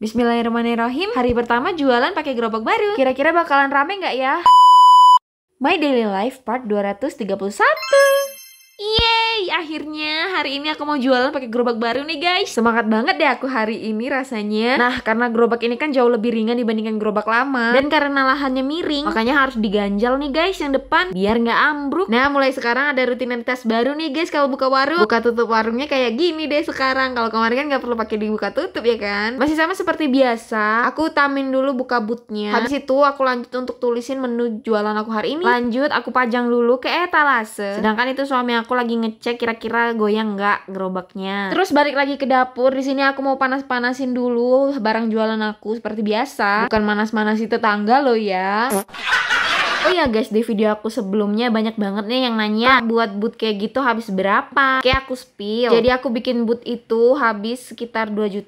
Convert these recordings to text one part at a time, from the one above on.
Bismillahirrahmanirrahim. Hari pertama jualan pakai gerobak baru. Kira-kira bakalan rame nggak ya? My Daily Life Part 231. Yeay, akhirnya hari ini aku mau jualan pakai gerobak baru nih guys. Semangat banget deh aku hari ini rasanya. Nah, karena gerobak ini kan jauh lebih ringan dibandingkan gerobak lama. Dan karena lahannya miring, makanya harus diganjal nih guys yang depan biar nggak ambruk. Nah, mulai sekarang ada rutinitas baru nih guys kalau buka warung. Buka tutup warungnya kayak gini deh sekarang. Kalau kemarin kan nggak perlu pakai dibuka tutup ya kan. Masih sama seperti biasa. Aku tamin dulu buka bootnya. Habis itu aku lanjut untuk tulisin menu jualan aku hari ini. Lanjut aku pajang dulu ke etalase. Sedangkan itu suami aku lagi ngecek kira-kira goyang nggak gerobaknya. Terus balik lagi ke dapur. Di sini aku mau panas-panasin dulu barang jualan aku seperti biasa. Bukan manas-manasi tetangga loh ya. Oh ya guys, di video aku sebelumnya banyak banget nih yang nanya buat boot kayak gitu habis berapa? Kayak aku spill. Jadi aku bikin boot itu habis sekitar 2.500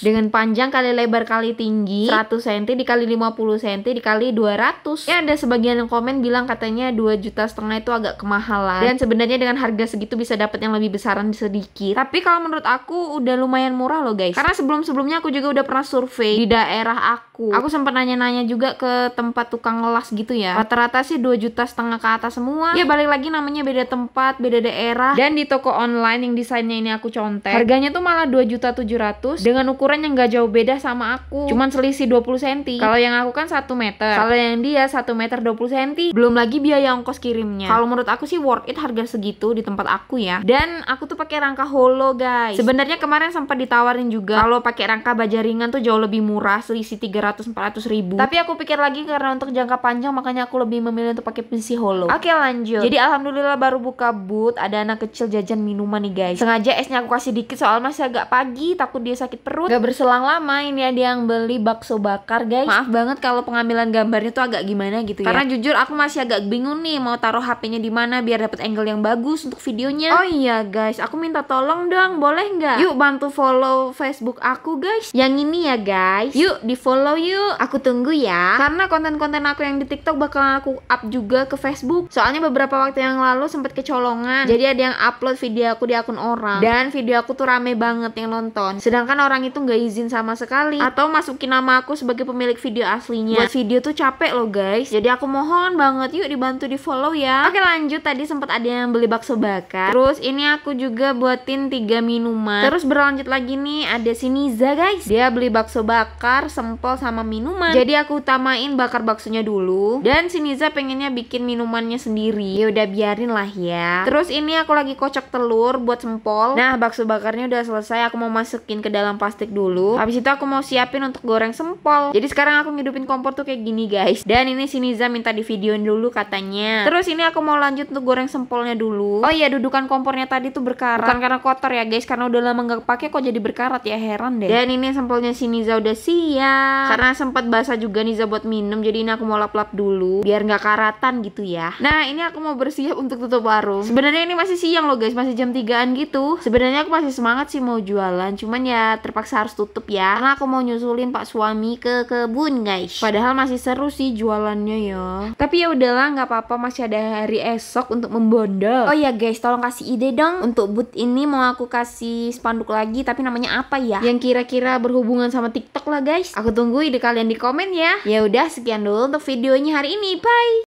dengan panjang kali lebar kali tinggi 100 cm dikali 50 cm dikali 200. Ya ada sebagian yang komen bilang katanya 2 juta setengah itu agak kemahalan. Dan sebenarnya dengan harga segitu bisa dapat yang lebih besaran sedikit. Tapi kalau menurut aku udah lumayan murah loh guys. Karena sebelum-sebelumnya aku juga udah pernah survei di daerah aku. Aku sempat nanya-nanya juga ke tempat tukang ngelas gitu ya rata-rata sih 2 juta setengah ke atas semua. Ya balik lagi namanya beda tempat beda daerah. Dan di toko online yang desainnya ini aku contek harganya tuh malah 2 juta 700 dengan ukuran yang gak jauh beda sama aku. Cuman selisih 20 cm kalau yang aku kan 1 meter. Kalau yang dia 1 meter 20 cm belum lagi biaya ongkos kirimnya. Kalau menurut aku sih worth it harga segitu di tempat aku ya. Dan aku tuh pakai rangka holo guys. Sebenarnya kemarin sempat ditawarin juga. Kalau pakai rangka baja ringan tuh jauh lebih murah selisih 300 400 ribu. Tapi aku pikir lagi karena untuk jangka panjang makanya aku lebih memilih untuk pakai PC holo. Oke lanjut. Jadi alhamdulillah baru buka boot, ada anak kecil jajan minuman nih guys. Sengaja esnya aku kasih dikit soal masih agak pagi, takut dia sakit perut. Gak berselang lama ini ada yang beli bakso bakar guys. Maaf banget kalau pengambilan gambarnya tuh agak gimana gitu ya. Karena jujur aku masih agak bingung nih mau taruh HP-nya di mana biar dapat angle yang bagus untuk videonya. Oh iya guys, aku minta tolong dong, boleh nggak? Yuk bantu follow Facebook aku guys. Yang ini ya guys. Yuk di follow yuk. Aku tunggu ya. Karena konten-konten aku yang di TikTok bakal bakalan aku up juga ke Facebook. Soalnya beberapa waktu yang lalu sempat kecolongan. Jadi ada yang upload video aku di akun orang dan video aku tuh rame banget yang nonton. Sedangkan orang itu nggak izin sama sekali atau masukin nama aku sebagai pemilik video aslinya. Buat video tuh capek loh guys. Jadi aku mohon banget yuk dibantu di follow ya. Oke lanjut tadi sempat ada yang beli bakso bakar. Terus ini aku juga buatin tiga minuman. Terus berlanjut lagi nih ada si Niza guys. Dia beli bakso bakar, sempol sama minuman. Jadi aku utamain bakar baksonya dulu dan dan si Niza pengennya bikin minumannya sendiri. Ya udah biarin lah ya. Terus ini aku lagi kocok telur buat sempol. Nah bakso bakarnya udah selesai. Aku mau masukin ke dalam plastik dulu. Habis itu aku mau siapin untuk goreng sempol. Jadi sekarang aku ngidupin kompor tuh kayak gini guys. Dan ini si Niza minta di videoin dulu katanya. Terus ini aku mau lanjut untuk goreng sempolnya dulu. Oh iya dudukan kompornya tadi tuh berkarat. Bukan karena kotor ya guys. Karena udah lama nggak pakai kok jadi berkarat ya? Heran deh. Dan ini sempolnya si Niza udah siap. Karena sempat basah juga Niza buat minum. Jadi ini aku mau lap-lap dulu biar nggak karatan gitu ya. Nah ini aku mau bersiap untuk tutup warung. Sebenarnya ini masih siang loh guys. Masih jam 3an gitu. Sebenarnya aku masih semangat sih mau jualan. Cuman ya terpaksa harus tutup ya. Karena aku mau nyusulin pak suami ke kebun guys. Padahal masih seru sih jualannya ya. Tapi ya udahlah nggak apa-apa. Masih ada hari esok untuk membondol. Oh ya guys. Tolong kasih ide dong. Untuk boot ini mau aku kasih spanduk lagi tapi namanya apa ya? Yang kira-kira berhubungan sama TikTok lah guys. Aku tunggu ide kalian di komen ya. Ya udah sekian dulu untuk videonya hari ini Bye.